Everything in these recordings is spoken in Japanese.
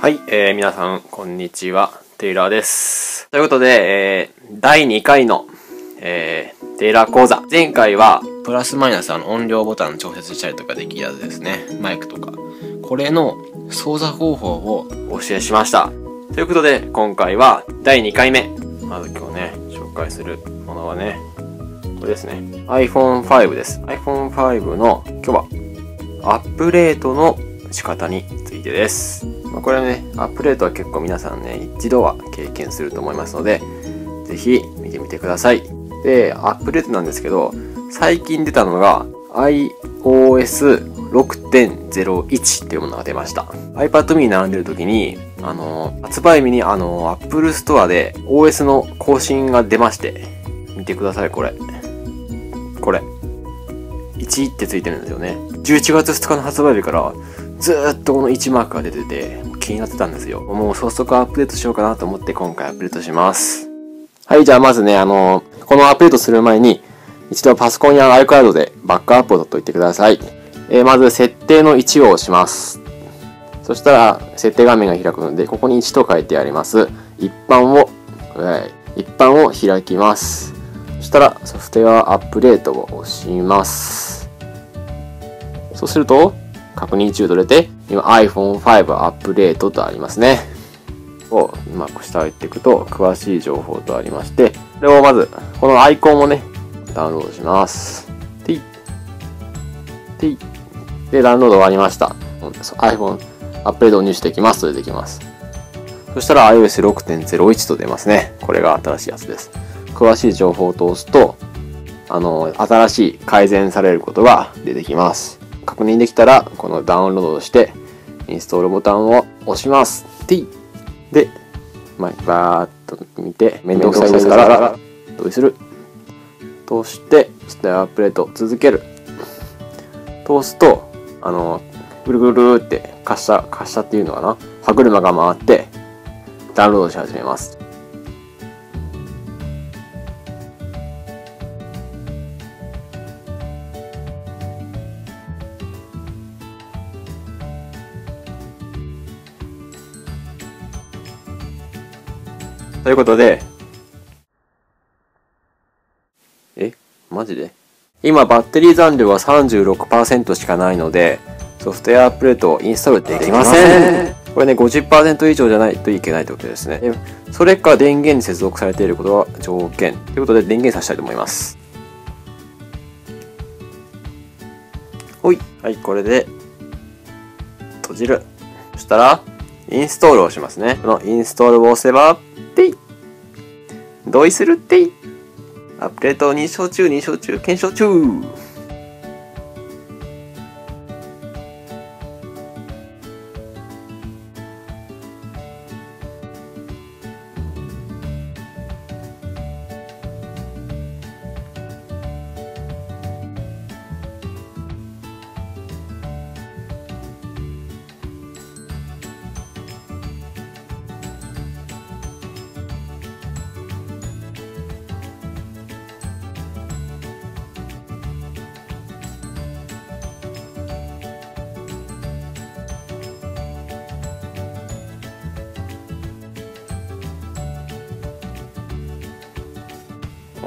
はい、えー、皆さん、こんにちは。テイラーです。ということで、えー、第2回の、えー、テイラー講座。前回は、プラスマイナスあの音量ボタン調節したりとかできるやつですね。マイクとか。これの操作方法をお教えしました。ということで、今回は第2回目。まず今日ね、紹介するものはね、これですね。iPhone5 です。iPhone5 の今日はアップデートの仕方についてです。まあ、これはね、アップデートは結構皆さんね、一度は経験すると思いますので、ぜひ見てみてください。で、アップデートなんですけど、最近出たのが iOS6.01 っていうものが出ました。iPad mini 並んでる時に、あの、発売日にあの、Apple Store で OS の更新が出まして、見てください、これ。これ。1ってついてるんですよね。11月2日の発売日からずっとこの1マークが出てて気になってたんですよ。もう早速アップデートしようかなと思って今回アップデートします。はい、じゃあまずね、あの、このアップデートする前に一度パソコンや iCloud でバックアップを取っておいてください。えーまず設定の1を押します。そしたら設定画面が開くので、ここに1と書いてあります。一般を、はい、一般を開きます。そしたらソフトウェアアップデートを押します。そうすると、確認中取れて、今 iPhone5 アップデートとありますね。をうまく下を行っていくと、詳しい情報とありまして、これをまず、このアイコンをね、ダウンロードします。てい。てい。で、ダウンロード終わりました。iPhone アップデートを入手できますと出てきます。そしたら iOS6.01 と出ますね。これが新しいやつです。詳しい情報を通すと、あの、新しい改善されることが出てきます。確認できたら、このダウンロードして、インストールボタンを押します。T! で、まあ、バーっと見て、めんどくさいですから、同意する？通して、ステアアップデート続ける。通すと、あの、ぐるぐるぐるって、滑車、滑車っていうのかな？歯車が回って、ダウンロードし始めます。ということで、え？マジで？今バッテリー残量は36%しかないので、ソフトウェアアップデートをインストールできません。これね、50%以上じゃないといけないということですね。でそれか電源に接続されていることは条件。ということで電源させたいと思います。ほい。はい、これで、閉じる。そしたら、インストールをしますね。このインストールを押せば、てい同意するっていアップデート認証中、認証中、検証中。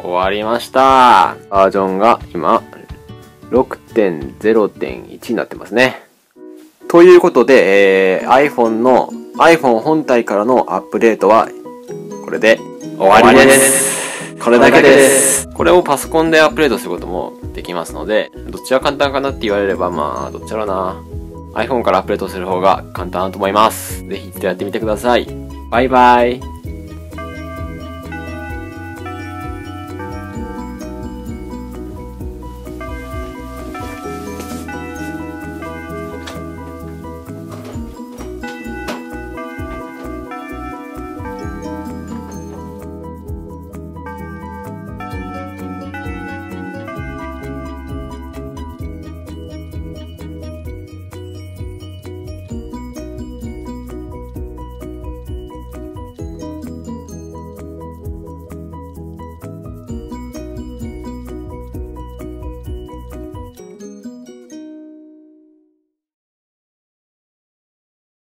終わりました。バージョンが今、6.0.1になってますね。ということで、えー iPhone の、iPhone 本体からのアップデートは、これで終わりです。これだけです。これをパソコンでアップデートすることもできますので、どっちが簡単かなって言われれば、まあ、どっちだろうな。iPhone からアップデートする方が簡単だと思います。ぜひ一度やってみてください。バイバイ。